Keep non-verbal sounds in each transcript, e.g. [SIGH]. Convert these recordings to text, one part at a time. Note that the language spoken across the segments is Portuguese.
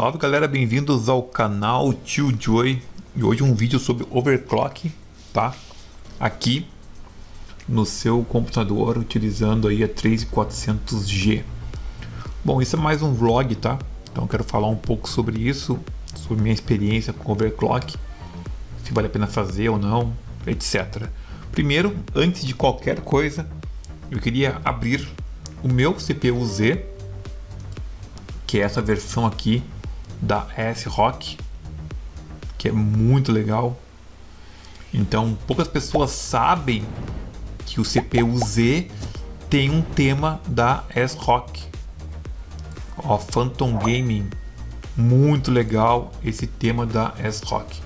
Salve galera, bem-vindos ao canal Tio Joy e hoje um vídeo sobre overclock, tá? Aqui no seu computador utilizando aí a 3400G. Bom, isso é mais um vlog, tá? Então quero falar um pouco sobre isso, sobre minha experiência com overclock, se vale a pena fazer ou não, etc. Primeiro, antes de qualquer coisa, eu queria abrir o meu CPU Z que é essa versão aqui da S-Rock, que é muito legal. Então, poucas pessoas sabem que o CPU Z tem um tema da S-Rock. Ó, Phantom Gaming, muito legal esse tema da S-Rock.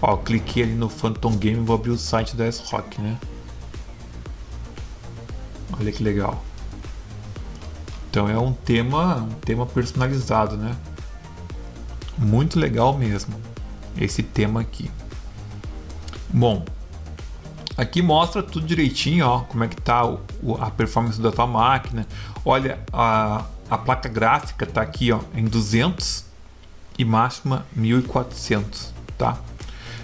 Ó, cliquei ali no Phantom Gaming, vou abrir o site da S-Rock, né? Olha que legal. Então é um tema, um tema personalizado, né? Muito legal mesmo esse tema aqui. Bom, aqui mostra tudo direitinho, ó, como é que tá o, a performance da tua máquina. Olha, a, a placa gráfica tá aqui, ó, em 200 e máxima 1400, tá?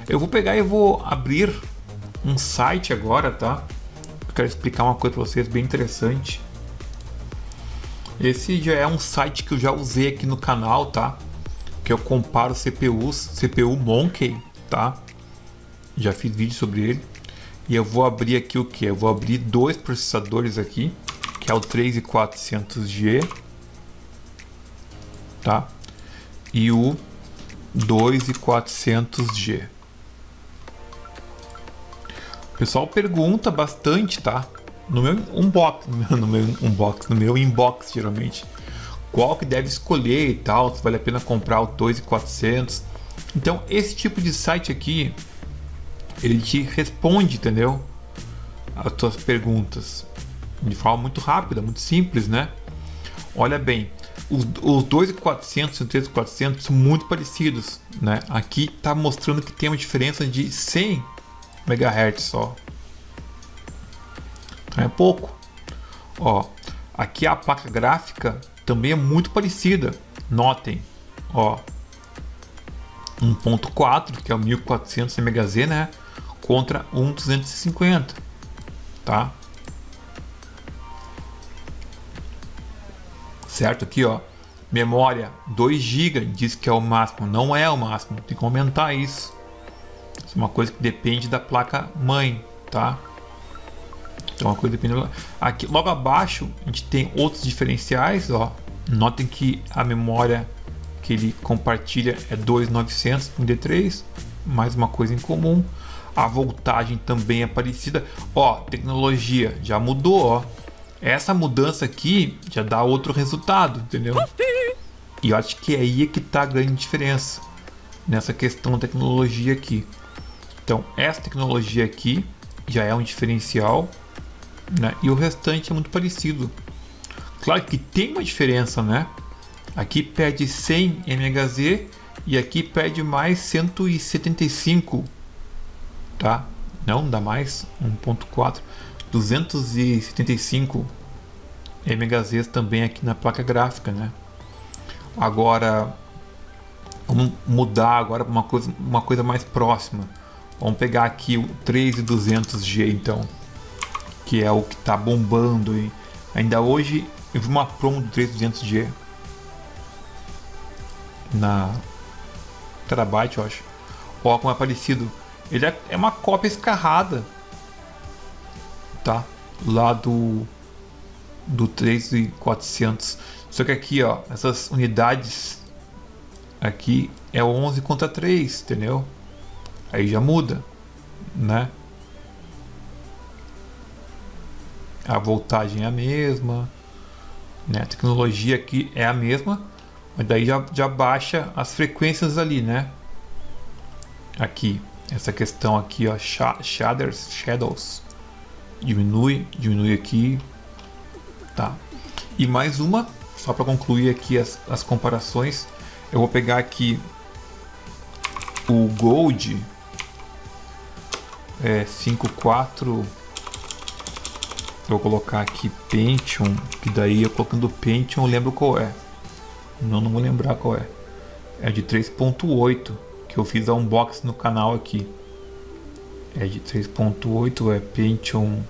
Eu vou pegar e vou abrir um site agora, tá? Eu quero explicar uma coisa para vocês bem interessante. Esse já é um site que eu já usei aqui no canal, tá? Que eu comparo CPUs, CPU Monkey, tá? Já fiz vídeo sobre ele. E eu vou abrir aqui o que? Eu vou abrir dois processadores aqui, que é o 3400G, tá? E o 2400G. O pessoal pergunta bastante, tá? no meu unbox, [LAUGHS] no meu, unbox, no meu inbox geralmente, qual que deve escolher e tal, se vale a pena comprar o 2400. Então, esse tipo de site aqui, ele te responde, entendeu? As tuas perguntas de forma muito rápida, muito simples, né? Olha bem, os, os 2400 e o 3400 são muito parecidos, né? Aqui está mostrando que tem uma diferença de 100 MHz só, é pouco. Ó, aqui a placa gráfica também é muito parecida. Notem, ó, 1.4 que é o 1400 MHz, né, contra 1.250, tá? Certo aqui, ó, memória 2 GB diz que é o máximo, não é o máximo, tem que aumentar isso. Isso é uma coisa que depende da placa mãe, tá? Então uma coisa dependendo. Aqui logo abaixo a gente tem outros diferenciais, ó. Notem que a memória que ele compartilha é 2900 com D3, mais uma coisa em comum. A voltagem também é parecida. Ó, tecnologia já mudou, ó. Essa mudança aqui já dá outro resultado, entendeu? E eu acho que é aí que está a grande diferença nessa questão da tecnologia aqui. Então, essa tecnologia aqui já é um diferencial né? E o restante é muito parecido. Claro que tem uma diferença, né? Aqui pede 100 MHz e aqui pede mais 175, tá? Não dá mais 1.4, 275 MHz também aqui na placa gráfica, né? Agora vamos mudar agora para uma coisa, uma coisa mais próxima. Vamos pegar aqui o 3200G então que é o que está bombando. E ainda hoje eu vi uma promo do 3200G na Terabyte, eu acho. Ó, como é parecido. Ele é, é uma cópia escarrada, tá? Lá do do 3400. Só que aqui, ó, essas unidades aqui é 11 contra 3, entendeu? Aí já muda, né? A voltagem é a mesma, né? a tecnologia aqui é a mesma, mas daí já, já baixa as frequências ali, né? Aqui, essa questão aqui, ó, shaders, shadows, diminui, diminui aqui, tá? E mais uma, só para concluir aqui as, as comparações, eu vou pegar aqui o Gold é, 54 vou colocar aqui Pentium, que daí eu colocando Pentium eu lembro qual é. Não, não vou lembrar qual é. é de 3.8 que eu fiz a unboxing no canal aqui. É de 3.8, é Pentium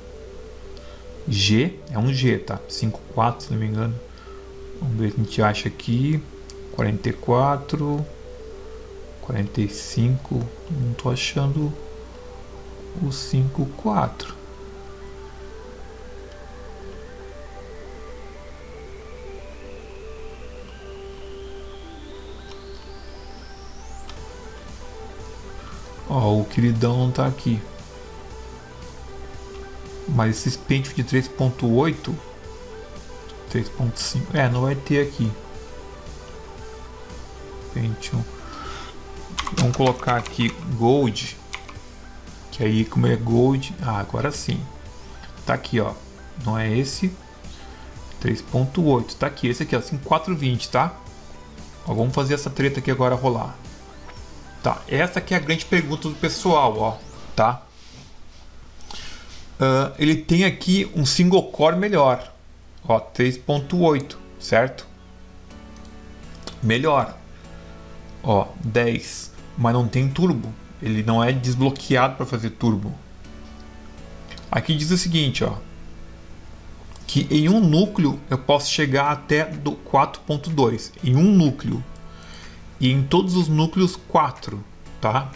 G, é um G, tá? 5.4 se não me engano. Vamos ver se a gente acha aqui. 44, 45, não tô achando o 5.4. Ó, o queridão não tá aqui. Mas esses pentes de 3.8 3.5 é, não vai ter aqui. Pentium vamos colocar aqui Gold que aí como é Gold ah, agora sim. Tá aqui ó. Não é esse? 3.8 tá aqui esse aqui ó 5420 tá? Ó, vamos fazer essa treta aqui agora rolar Tá, essa aqui é a grande pergunta do pessoal, ó, tá? Uh, ele tem aqui um single core melhor, ó, 3.8, certo? Melhor, ó, 10, mas não tem turbo, ele não é desbloqueado para fazer turbo. Aqui diz o seguinte, ó, que em um núcleo eu posso chegar até do 4.2, em um núcleo, e em todos os núcleos 4, tá?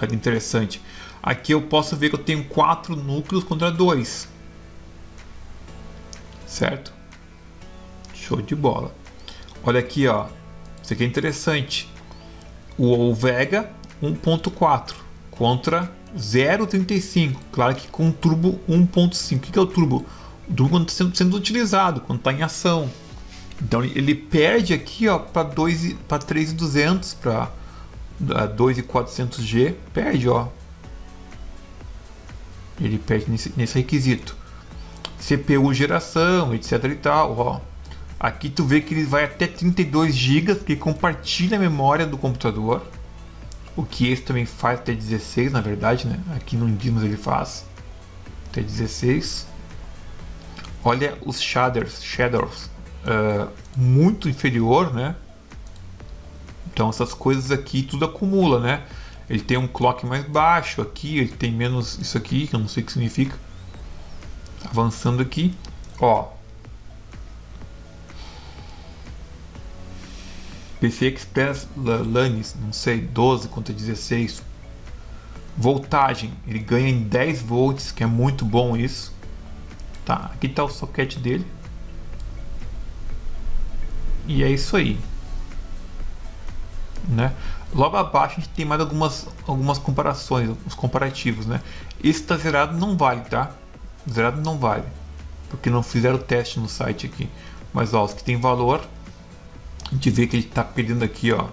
Olha interessante. Aqui eu posso ver que eu tenho 4 núcleos contra 2. Certo? Show de bola. Olha aqui, ó. Isso aqui é interessante. O Vega 1.4 contra 0.35. Claro que com turbo 1.5. O que é o turbo? O turbo está sendo, sendo utilizado, quando está em ação. Então ele perde aqui ó para 2 para 3.200 para 2.400G, perde ó. Ele perde nesse, nesse requisito. CPU geração, etc e tal, ó. Aqui tu vê que ele vai até 32 GB, que compartilha a memória do computador. O que esse também faz até 16, na verdade, né? Aqui no Indinos ele faz até 16. Olha os shaders, shaders uh, muito inferior, né? Então essas coisas aqui tudo acumula, né? Ele tem um clock mais baixo aqui, ele tem menos isso aqui, que eu não sei o que significa. Avançando aqui, ó. PC Express LANIS, não sei, 12 contra 16. Voltagem, ele ganha em 10 volts, que é muito bom isso. Tá, aqui está o socket dele. E é isso aí. Né? Logo abaixo a gente tem mais algumas, algumas comparações, os comparativos, né? Esse tá zerado não vale, tá? Zerado não vale, porque não fizeram o teste no site aqui. Mas ó, os que tem valor, a gente vê que ele está perdendo aqui, ó,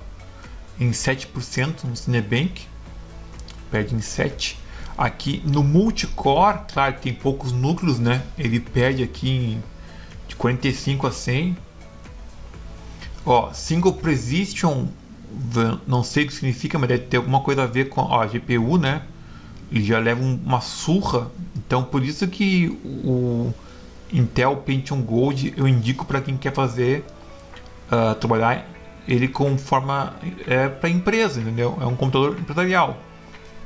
em 7% no Cinebank, perde em 7. Aqui no multicore, claro, tem poucos núcleos, né? Ele perde aqui de 45 a 100 Ó, Single Precision, não sei o que significa, mas deve ter alguma coisa a ver com a GPU, né? Ele já leva uma surra, então por isso que o Intel Pentium Gold eu indico para quem quer fazer uh, trabalhar ele com forma é, para empresa, entendeu? É um computador empresarial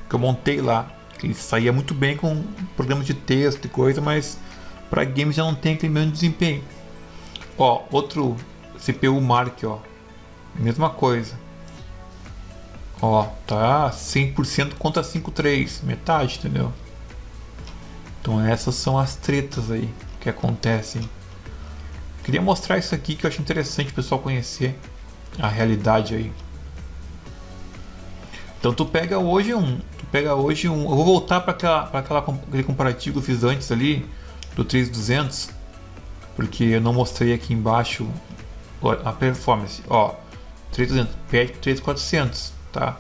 que eu montei lá, ele saía muito bem com programas de texto e coisa, mas para games já não tem aquele mesmo desempenho. Ó, outro CPU Mark, ó. Mesma coisa. Ó, tá 100% contra 5.3, metade, entendeu? Então essas são as tretas aí que acontecem. Queria mostrar isso aqui que eu acho interessante o pessoal conhecer a realidade aí. Então tu pega hoje um, tu pega hoje um, eu vou voltar para aquela, para aquela aquele comparativo que eu fiz antes ali do 3200, porque eu não mostrei aqui embaixo a performance, ó, 3200, perde 3400, tá?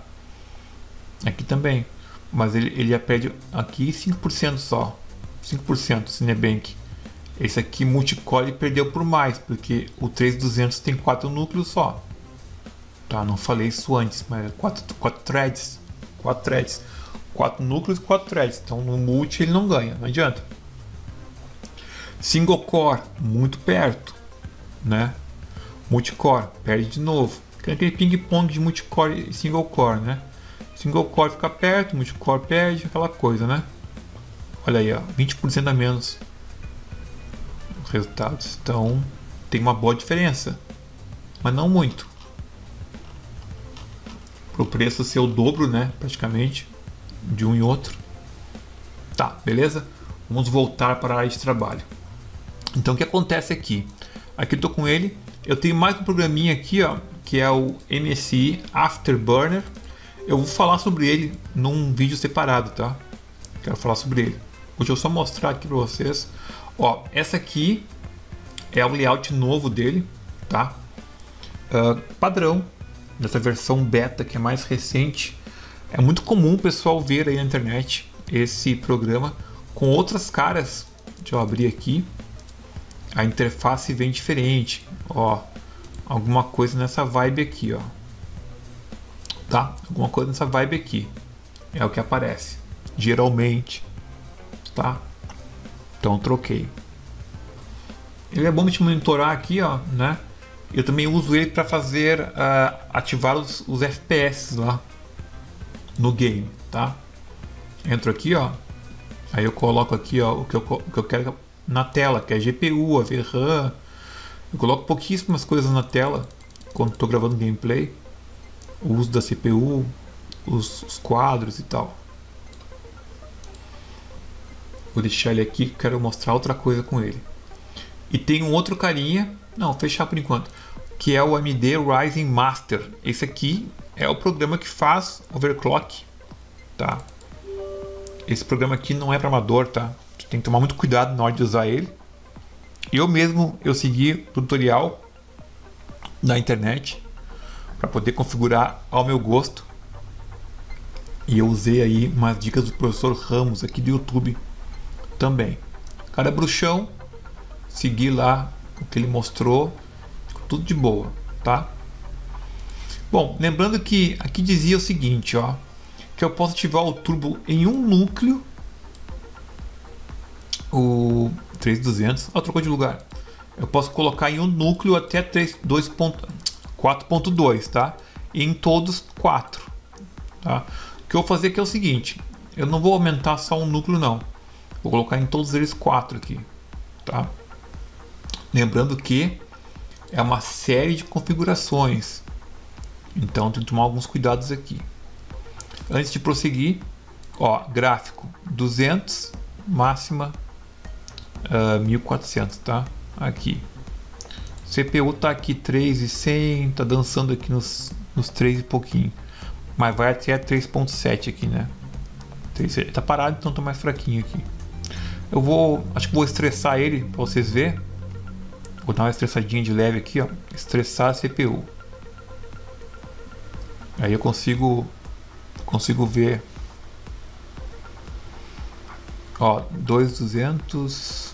Aqui também, mas ele, ele já perde aqui 5% só, 5% Cinebank. Esse aqui multicore perdeu por mais, porque o 3200 tem 4 núcleos só. Tá, não falei isso antes, mas 4, 4 threads, 4 threads, 4 núcleos e 4 threads. Então no multi ele não ganha, não adianta. Single core, muito perto, né? Multicore, perde de novo. É aquele ping-pong de multicore e single core, né? Single core fica perto, multicore perde, aquela coisa, né? Olha aí, ó, 20% a menos os resultados. Então tem uma boa diferença, mas não muito. Para o preço ser o dobro, né? Praticamente de um e outro. Tá, beleza? Vamos voltar para a área de trabalho. Então o que acontece aqui? Aqui tô com ele. Eu tenho mais um programinha aqui, ó, que é o MSI Afterburner. Eu vou falar sobre ele num vídeo separado, tá? Quero falar sobre ele. Deixa eu só mostrar aqui para vocês. Ó, essa aqui é o layout novo dele, tá? Uh, padrão dessa versão beta que é mais recente. É muito comum o pessoal ver aí na internet esse programa com outras caras. Deixa eu abrir aqui. A interface vem diferente, ó. Alguma coisa nessa vibe aqui, ó. Tá? Alguma coisa nessa vibe aqui. É o que aparece. Geralmente. Tá? Então troquei. Ele é bom de monitorar aqui, ó, né? Eu também uso ele para fazer uh, ativar os, os FPS lá no game, tá? Entro aqui, ó. Aí eu coloco aqui, ó, o que eu, o que eu quero na tela, que é GPU, a VRAM. Eu coloco pouquíssimas coisas na tela quando estou gravando gameplay. O uso da CPU, os, os quadros e tal. Vou deixar ele aqui, quero mostrar outra coisa com ele. E tem um outro carinha, não, fechar por enquanto, que é o AMD Ryzen Master. Esse aqui é o programa que faz overclock, tá? Esse programa aqui não é para amador, tá? Tem que tomar muito cuidado na hora de usar ele. Eu mesmo eu segui tutorial na internet para poder configurar ao meu gosto. E eu usei aí umas dicas do professor Ramos aqui do YouTube também. Cara é bruxão, segui lá o que ele mostrou, tudo de boa, tá? Bom, lembrando que aqui dizia o seguinte, ó, que eu posso ativar o turbo em um núcleo, o 3200, ó, trocou de lugar. Eu posso colocar em um núcleo até 4.2, tá? Em todos 4, tá? O que eu vou fazer aqui é o seguinte, eu não vou aumentar só um núcleo não. Vou colocar em todos eles 4 aqui, tá? Lembrando que é uma série de configurações. Então tem que tomar alguns cuidados aqui. Antes de prosseguir, ó, gráfico 200, máxima uh, ah, 1400, tá? Aqui. CPU tá aqui 3,100, tá dançando aqui nos, nos 3 e pouquinho. Mas vai até 3.7 aqui, né? 3, tá parado, então tá mais fraquinho aqui. Eu vou, acho que vou estressar ele para vocês verem. Vou dar uma estressadinha de leve aqui, ó. Estressar a CPU. Aí eu consigo consigo ver ó 2200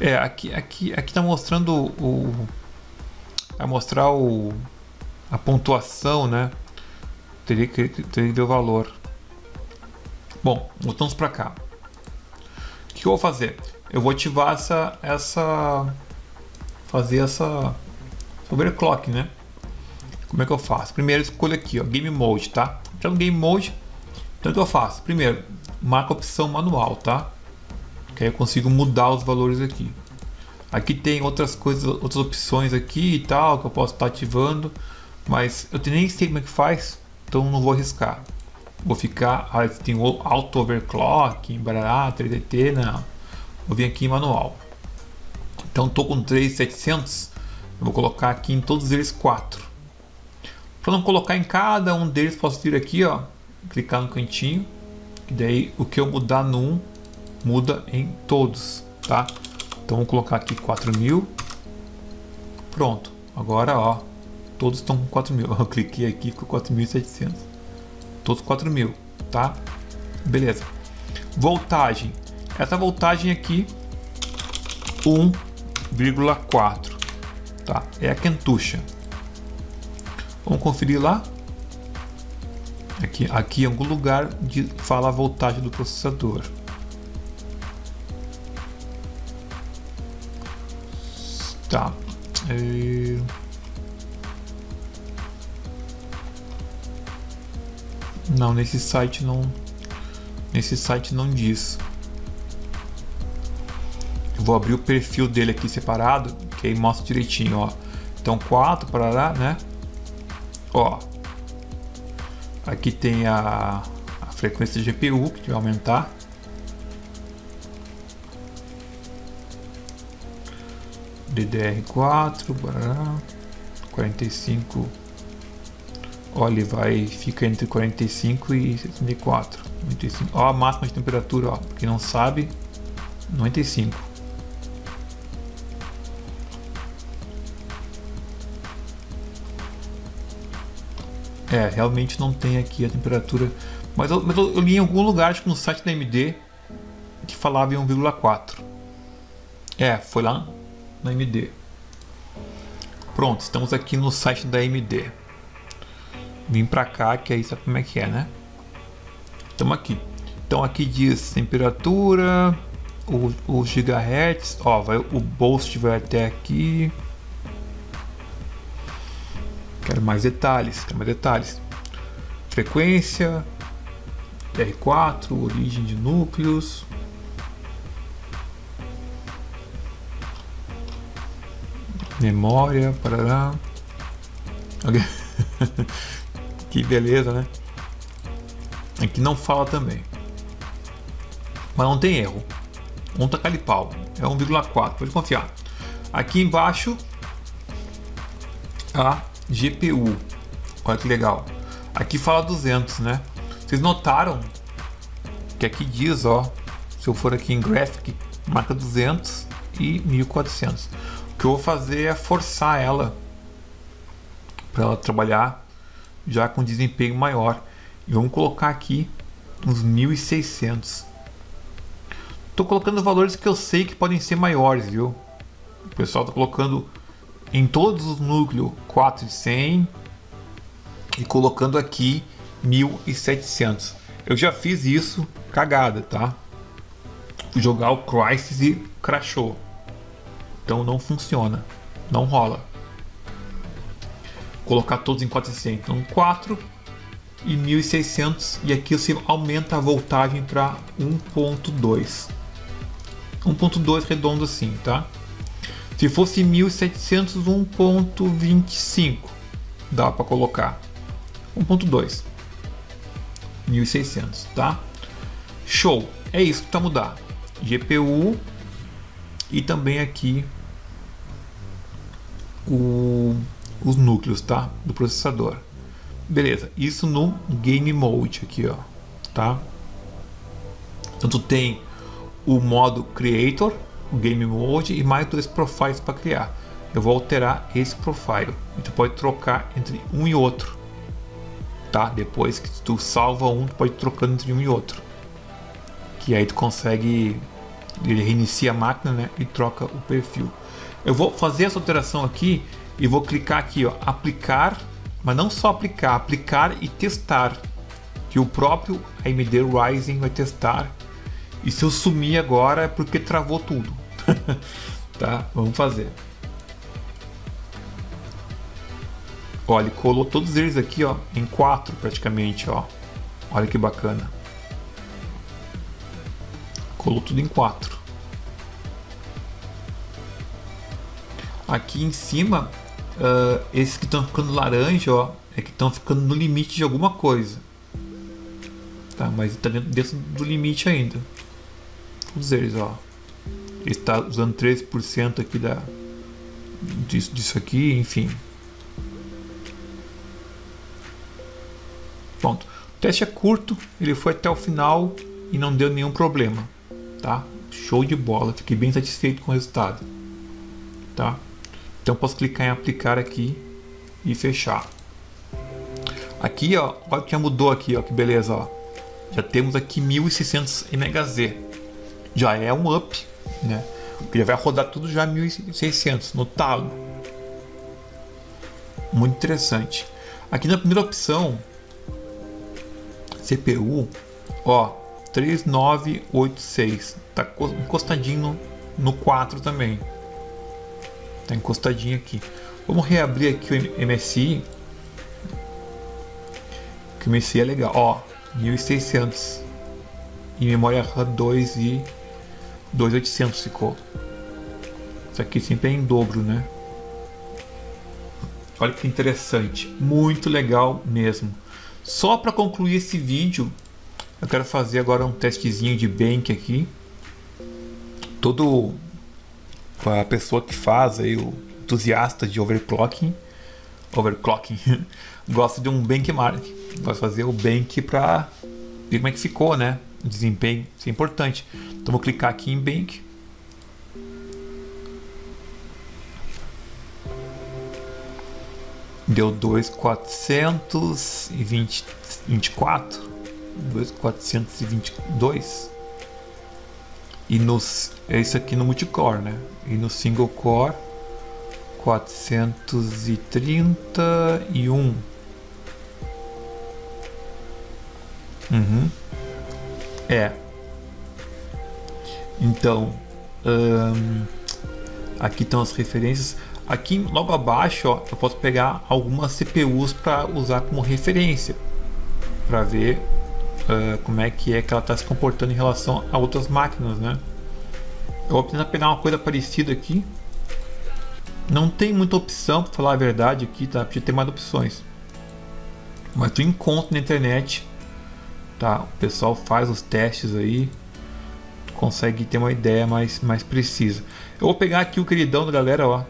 É, aqui aqui aqui tá mostrando o a mostrar o a pontuação, né? Teria que teria que ver o valor. Bom, voltamos para cá. O que eu vou fazer? Eu vou ativar essa, essa, fazer essa overclock, né? Como é que eu faço? Primeiro escolho aqui, ó, Game Mode, tá? Já no Game Mode, então o que eu faço? Primeiro, marca a opção manual, tá? Que aí eu consigo mudar os valores aqui. Aqui tem outras coisas, outras opções aqui e tal que eu posso estar ativando, mas eu nem sei como é que faz, então não vou arriscar vou ficar, ah, tem auto overclock, barará, 3DT, não. Vou vir aqui em manual. Então estou com 3700, eu vou colocar aqui em todos eles 4. Para não colocar em cada um deles, posso vir aqui, ó, clicar no cantinho, e daí o que eu mudar num muda em todos, tá? Então vou colocar aqui 4000. Pronto. Agora, ó, todos estão com 4000. [LAUGHS] Eu cliquei aqui com 4700 todos 4000, tá? Beleza. Voltagem. Essa voltagem aqui 1,4, tá? É a quentucha. Vamos conferir lá. Aqui, aqui em algum lugar de, fala a voltagem do processador. Tá. É... Não, nesse site não. Nesse site não diz. Eu vou abrir o perfil dele aqui separado, que aí mostra direitinho, ó. Então 4, parará, né? Ó. Aqui tem a, a frequência de GPU que vai aumentar. DDR4, barará, 45. Ó, vai fica entre 45 e 64. 95. Ó, a máxima de temperatura, ó, quem não sabe, 95. É, realmente não tem aqui a temperatura. Mas eu, mas eu, li em algum lugar, acho que no site da AMD, que falava em 1,4. É, foi lá na AMD. Pronto, estamos aqui no site da AMD. Vim pra cá, que aí sabe como é que é, né? Estamos aqui. Então aqui diz temperatura, o, o gigahertz, ó, vai, o boost vai até aqui. Quero mais detalhes, quero mais detalhes. Frequência, R4, origem de núcleos. Memória, parará. [LAUGHS] que beleza, né? Aqui não fala também. Mas não tem erro. Onta calipau. É 1,4, pode confiar. Aqui embaixo a GPU. Olha que legal. Aqui fala 200, né? Vocês notaram que aqui diz, ó, se eu for aqui em Graphic, marca 200 e 1400. O que eu vou fazer é forçar ela para ela trabalhar já com desempenho maior. E vamos colocar aqui uns 1600. Estou colocando valores que eu sei que podem ser maiores, viu? O pessoal está colocando em todos os núcleos 400 e colocando aqui 1700. Eu já fiz isso cagada, tá? Fui jogar o Crisis e crashou. Então não funciona, não rola. Colocar todos em 400, então 4 e 1600 e aqui você aumenta a voltagem para 1.2. 1.2 redondo assim, tá? Se fosse 1700, 1.25 dá para colocar. 1.2 1600, tá? Show. É isso que tá mudar. GPU e também aqui o, os núcleos, tá? Do processador. Beleza. Isso no Game Mode aqui, ó, tá? Então tu tem o modo Creator, o Game Mode e mais dois profiles para criar. Eu vou alterar esse profile. E tu pode trocar entre um e outro, tá? Depois que tu salva um, tu pode ir trocando entre um e outro. Que aí tu consegue ele reinicia a máquina, né, e troca o perfil. Eu vou fazer essa alteração aqui e vou clicar aqui, ó, aplicar, mas não só aplicar, aplicar e testar. Que o próprio AMD Ryzen vai testar. E se eu sumir agora é porque travou tudo. [LAUGHS] tá? Vamos fazer. Olha, colou todos eles aqui, ó, em quatro praticamente, ó. Olha que bacana. Colou tudo em quatro. Aqui em cima, uh, esses que estão ficando laranja, ó, é que estão ficando no limite de alguma coisa. Tá, mas está dentro, dentro do limite ainda. Todos eles, ó. Está usando 13% aqui da, disso, disso aqui, enfim. Pronto. O teste é curto, ele foi até o final e não deu nenhum problema, tá? Show de bola, fiquei bem satisfeito com o resultado, tá? Então posso clicar em aplicar aqui e fechar. Aqui, ó, olha que já mudou aqui, ó, que beleza, ó. Já temos aqui 1600 MHz. Já é um up, né? Porque vai rodar tudo já 1600 no talo. Muito interessante. Aqui na primeira opção, CPU, ó, 3986, tá encostadinho no, no 4 também. Tá encostadinho aqui. Vamos reabrir aqui o MSI. Que o MSI é legal. Ó, 1600. E memória RAM 2 e 2800 ficou. Isso aqui sempre é em dobro, né? Olha que interessante, muito legal mesmo. Só para concluir esse vídeo, eu quero fazer agora um testezinho de bank aqui. Todo a pessoa que faz aí o entusiasta de overclocking, overclocking, [LAUGHS] gosta de um benchmark. Vai fazer o bank para ver como é que ficou, né? Desempenho, isso é importante. Então vou clicar aqui em bank deu 2,424, 2,422 e nos é isso aqui no multicore, né? E no single core 431. Uhum. É. Então, aqui estão as referências. Aqui logo abaixo ó, eu posso pegar algumas CPUs para usar como referência para ver uh, como é que é que ela está se comportando em relação a outras máquinas, né? Eu vou tentar pegar uma coisa parecida aqui. Não tem muita opção, para falar a verdade aqui, tá? Podia ter mais opções. Mas tu encontra na internet, tá? O pessoal faz os testes aí, consegue ter uma ideia mais, mais precisa. Eu vou pegar aqui o queridão da galera, ó.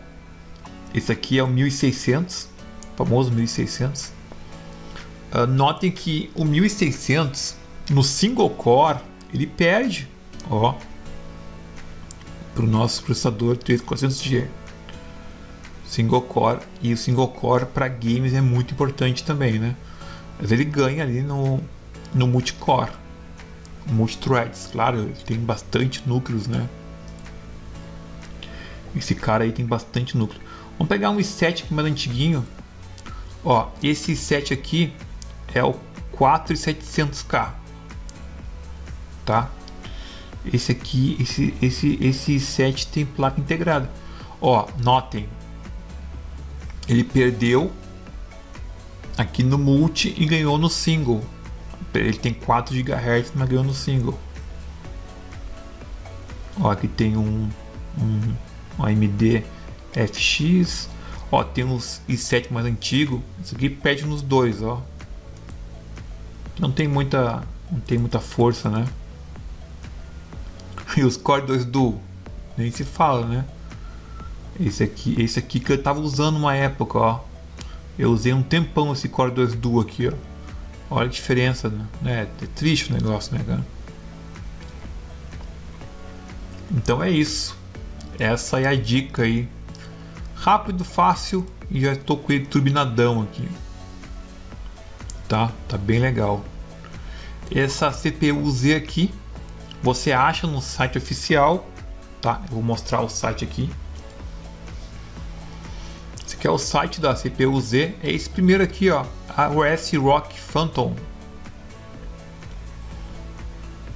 Esse aqui é o 1600, famoso 1600. Uh, ah, notem que o 1600 no single core ele perde, ó, para o nosso processador 3400G. Single core e o single core para games é muito importante também, né? Mas ele ganha ali no, no multicore, multithreads, claro, ele tem bastante núcleos, né? Esse cara aí tem bastante núcleo. Vamos pegar um i7 mais antiguinho. Ó, esse i7 aqui é o 4700K. Tá? Esse aqui, esse esse esse i7 tem placa integrada. Ó, notem. Ele perdeu aqui no multi e ganhou no single. Ele tem 4 GHz, mas ganhou no single. Ó, aqui tem um, um, um AMD FX. Ó, tem uns i7 mais antigo. Isso aqui pede nos dois, ó. Não tem muita, não tem muita força, né? [LAUGHS] E os Core 2 Duo, nem se fala, né? Esse aqui, esse aqui que eu tava usando uma época, ó. Eu usei um tempão esse Core 2 Duo aqui, ó. Olha a diferença, né? É, triste o negócio, né, cara? Então é isso. Essa é a dica aí rápido, fácil e já estou com ele turbinadão aqui. Tá? Tá bem legal. Essa CPU Z aqui você acha no site oficial, tá? Eu vou mostrar o site aqui. Esse aqui é o site da CPU Z, é esse primeiro aqui, ó, a OS Rock Phantom.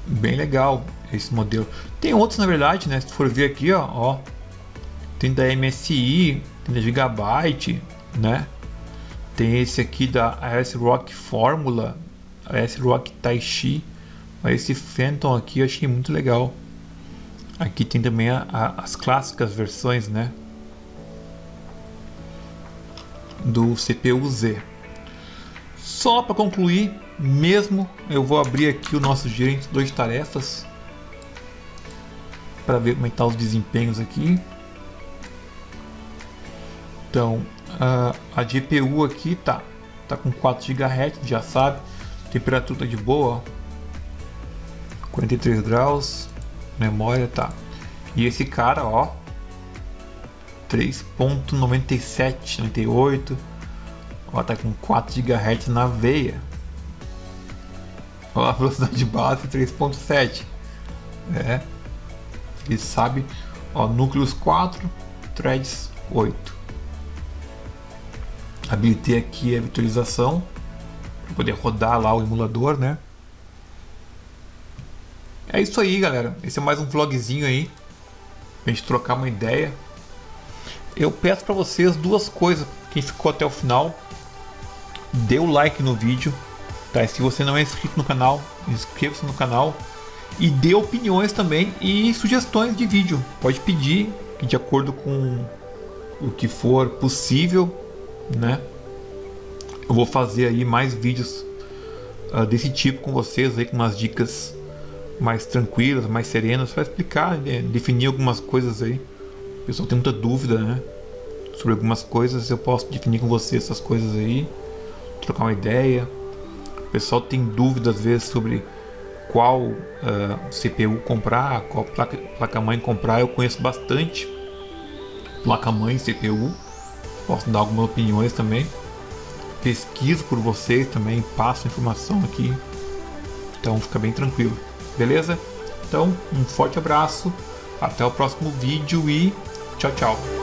Bem legal esse modelo. Tem outros na verdade, né? Se for ver aqui, ó, ó tem da MSI, tem da Gigabyte, né? Tem esse aqui da AS Rock Fórmula, AS Rock Taichi. Esse Phantom aqui eu achei muito legal. Aqui tem também a, a, as clássicas versões, né? Do CPU-Z. Só para concluir, mesmo eu vou abrir aqui o nosso gerente de tarefas para ver como é tá os desempenhos aqui. Então, a, a GPU aqui tá, tá com 4 GHz, já sabe. Temperatura tá de boa, 43 graus, memória tá. E esse cara, ó, 3.97, 98, ó, tá com 4 GHz na veia. Ó, a velocidade base 3.7. É. Ele sabe, ó, núcleos 4, threads 8 habilitei aqui a virtualização para poder rodar lá o emulador, né? É isso aí, galera. Esse é mais um vlogzinho aí pra gente trocar uma ideia. eu peço para vocês duas coisas. Quem ficou até o final, dê o like no vídeo, tá? Se você não é inscrito no canal, inscreva-se no canal e dê opiniões também e sugestões de vídeo. Pode pedir de acordo com o que for possível, né? Eu vou fazer aí mais vídeos uh, desse tipo com vocês aí com umas dicas mais tranquilas, mais serenas, para explicar, né? definir algumas coisas aí. O pessoal tem muita dúvida, né? Sobre algumas coisas, eu posso definir com você essas coisas aí, trocar uma ideia. O pessoal tem dúvida às vezes sobre qual uh, ah, CPU comprar, qual placa, placa comprar. Eu conheço bastante placa mãe CPU. Posso dar algumas opiniões também. Pesquiso por vocês também, passo informação aqui. Então fica bem tranquilo. Beleza? Então, um forte abraço, até o próximo vídeo e tchau, tchau.